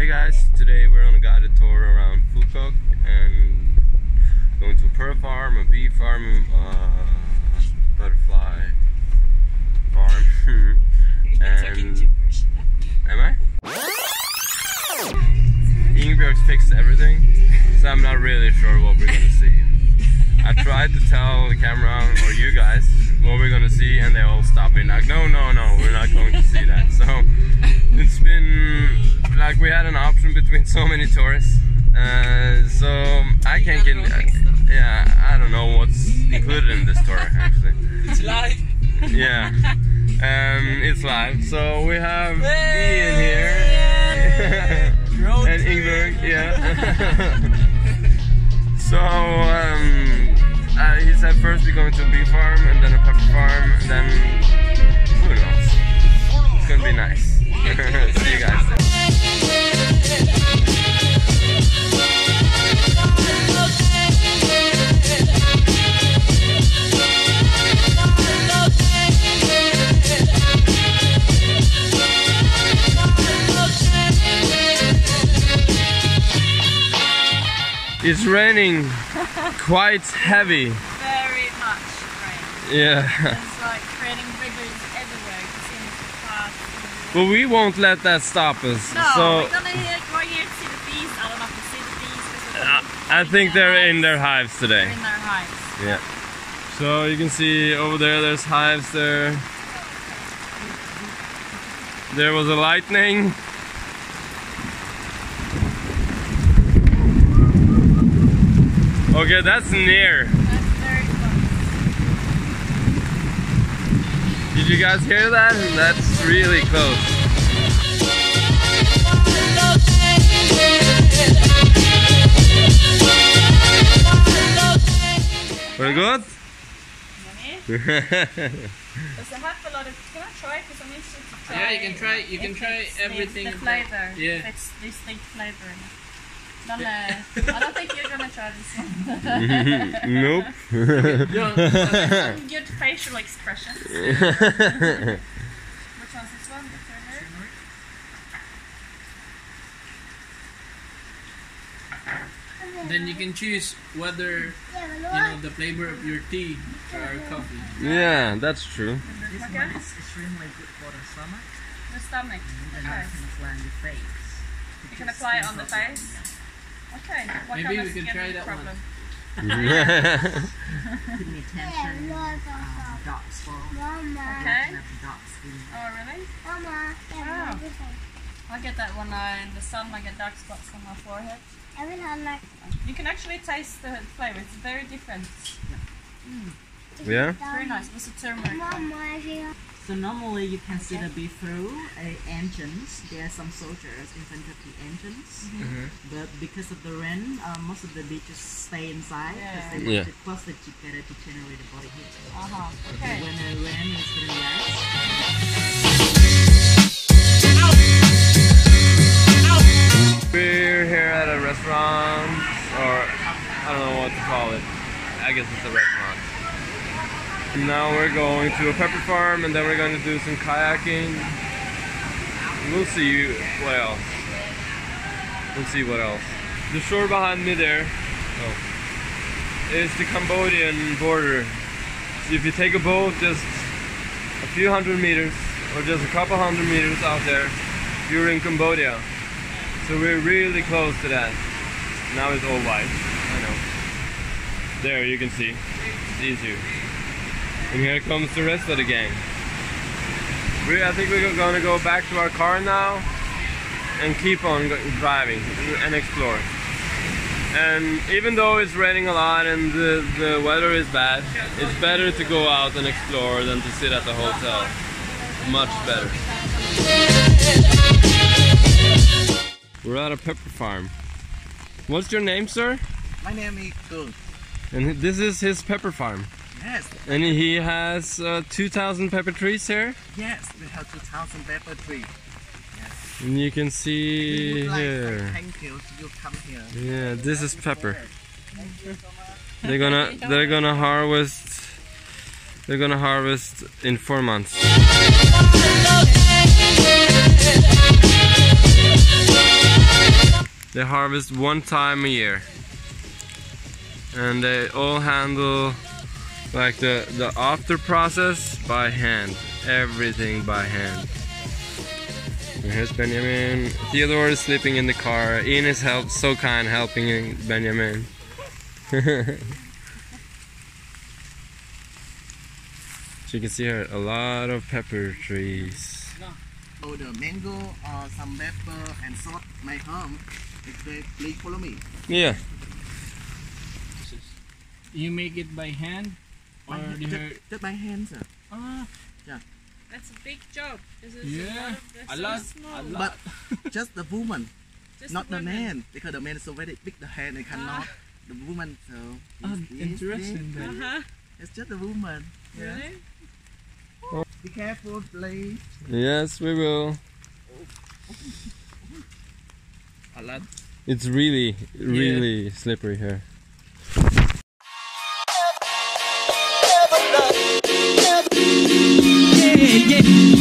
Hey guys, today we're on a guided tour around Phu Quoc and going to a pearl farm, a bee farm, uh, butterfly farm, and am I? Ingeborg's fixed everything, so I'm not really sure what we're gonna see. I tried to tell the camera or you guys what we're gonna see, and they all stopped me like, no, no, like we had an option between so many tourists. Uh, so I can't get. yeah, I don't know what's included in this tour actually. It's live. Yeah, um, it's live. So we have Ian here Road and trip. Ingeborg. Yeah. so um, uh, he said first we're going to a bee farm and then a pepper farm and then who knows? It's gonna be nice. See you guys. It's raining quite heavy. Very much rain. Yeah. It's like creating rivers everywhere. You can see in the past. But we won't let that stop us. No, so we're gonna here, go here to see the bees. I don't know if you see the bees. uh, I think they're in their hives. hives They're today. in their hives. Yeah. So you can see over there, there's hives there. There was a lightning. Okay, that's near. That's very close. Did you guys hear that? That's really close. Very good. Does it have a lot of? Can I try? Because I'm interested to try. Yeah, you can try- you can try everything The flavor. yeah. If it's distinct flavor in it. Don't, I don't think you're gonna try this one. nope. Yeah. Some good facial expressions. Which one's this one? The turner? then you can choose whether you know the flavor of your tea or coffee. yeah, that's true. This Okay. one is extremely good for the stomach The stomach. and Okay. you can apply on your face. You can apply it on the face. Okay. What Maybe kind we of could try that one. problem? Kidney tension, um, dark spot, Okay. have dark skin. Oh, really? I get that when I in the sun. I get dark spots on my forehead. You can actually taste the flavor. It's very different. yeah? It's very nice. What's the turmeric? So normally you can see the bee through a entrance. There are some soldiers in front of the entrance, but because of the rain, uh, most of the bee just stay inside because they want Yeah. to close the together to generate the body heat. Uh huh. Okay. When the rain is relaxed, We're here at a restaurant, or I don't know what to call it. I guess it's a restaurant. Now we're going to a pepper farm and then we're going to do some kayaking. We'll see what else. We'll see what else. The shore behind me there oh, is the Cambodian border. So if you take a boat just a few hundred meters or just a couple hundred meters out there, you're in Cambodia. So we're really close to that. Now it's all white. I know. There you can see. It's easier. And here comes the rest of the gang. We, I think we're gonna go back to our car now and keep on driving and explore. And even though it's raining a lot and the, the weather is bad, it's better to go out and explore than to sit at the hotel. Much better. We're at a pepper farm. What's your name, sir? my name is Kung. And this is his pepper farm. Yes, And he has uh, 2,000 pepper trees here. yes, we have 2,000 pepper tree. And you can see like here. thank you you come here. Yeah, this is pepper. They're gonna they're gonna harvest they're gonna harvest in four months. They harvest one time a year. And they all handle like the, the after process by hand. Everything by hand. And here's Benjamin. Theodore is sleeping in the car. Ian is help so kind helping Benjamin. so you can see here a lot of pepper trees. Oh, the mango, uh, some pepper and salt my home. Please follow me. Yeah. You make it by hand or By, the just, just by hand, sir. Ah, That's a big job. This is Yeah, a a lot. lot, Of, they're so a small. lot. But just the woman, Just not the women. man, because the man is so very big. The hand I cannot. The woman, so. Ah, this, this, interesting this. Uh-huh. It's just the woman. Yeah. Really? Be careful, please. Yes, we will. A lot. It's really, really slippery here. Yeah.